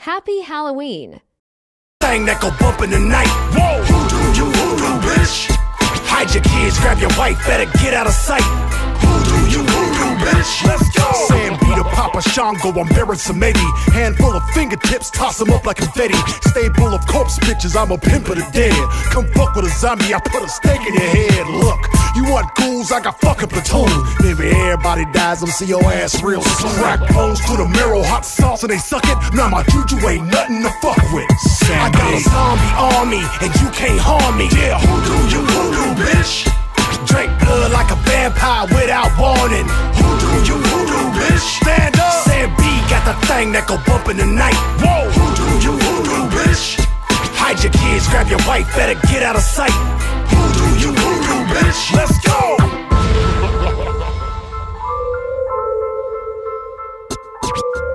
Happy Halloween! Thing that go bump in the night. Whoa, you bitch. Hide your kids, grab your wife, better get out of sight. Papa Shango, I'm Baron Samedi. Handful of fingertips, toss them up like confetti. Stable of corpse bitches, I'm a pimp of the dead. Come fuck with a zombie, I put a stake in your head. Look, you want ghouls, I got fucking platoon. Maybe everybody dies, I'm see your ass real soon. Crack bones to the marrow, hot sauce, and they suck it. Now my juju ain't nothing to fuck with. Sam B got a zombie army, and you can't harm me. Yeah, hoodoo, you hoodoo, bitch. Drink blood like a vampire without warning. that go bump in the night. Whoa, who do you, who do, bitch? Hide your kids, grab your wife, better get out of sight. Who do you, who do, bitch? Let's go. you